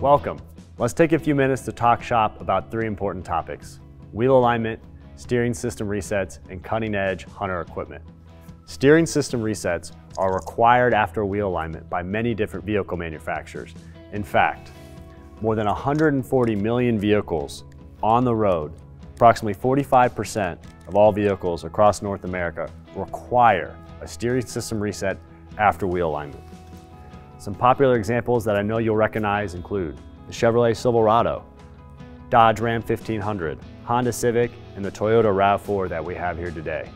Welcome. Let's take a few minutes to talk shop about three important topics. Wheel alignment, steering system resets, and cutting edge hunter equipment. Steering system resets are required after wheel alignment by many different vehicle manufacturers. In fact, more than 140 million vehicles on the road, approximately 45% of all vehicles across North America require a steering system reset after wheel alignment. Some popular examples that I know you'll recognize include the Chevrolet Silverado, Dodge Ram 1500, Honda Civic, and the Toyota RAV4 that we have here today.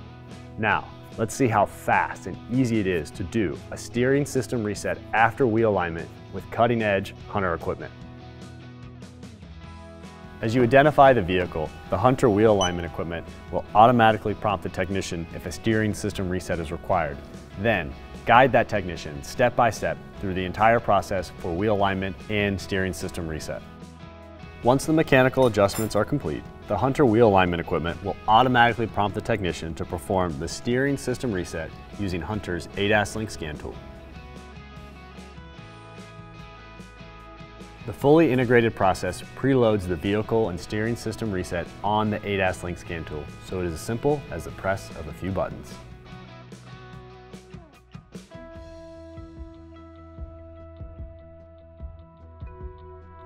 Now, let's see how fast and easy it is to do a steering system reset after wheel alignment with cutting edge Hunter equipment. As you identify the vehicle, the Hunter wheel alignment equipment will automatically prompt the technician if a steering system reset is required. Then, guide that technician step by step through the entire process for wheel alignment and steering system reset. Once the mechanical adjustments are complete, the Hunter wheel alignment equipment will automatically prompt the technician to perform the steering system reset using Hunter's ADAS Link scan tool. The fully integrated process preloads the vehicle and steering system reset on the ADAS Link scan tool, so it is as simple as the press of a few buttons.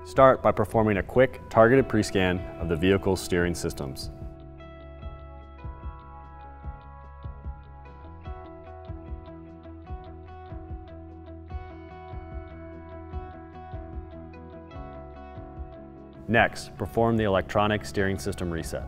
Start by performing a quick, targeted pre-scan of the vehicle's steering systems. Next, perform the electronic steering system reset.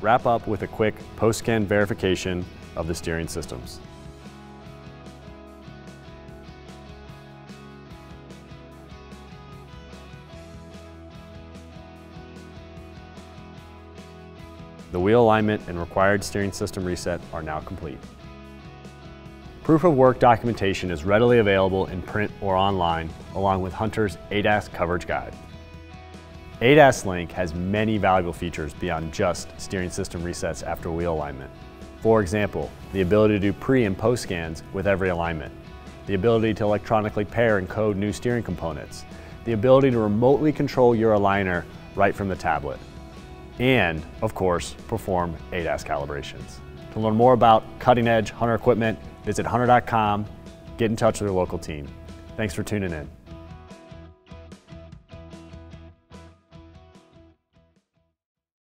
Wrap up with a quick post-scan verification of the steering systems. The wheel alignment and required steering system reset are now complete. Proof of work documentation is readily available in print or online, along with Hunter's ADAS coverage guide. ADAS Link has many valuable features beyond just steering system resets after wheel alignment. For example, the ability to do pre and post scans with every alignment, the ability to electronically pair and code new steering components, the ability to remotely control your aligner right from the tablet, and, of course, perform ADAS calibrations. To learn more about cutting edge Hunter equipment, visit hunter.com, get in touch with your local team. Thanks for tuning in.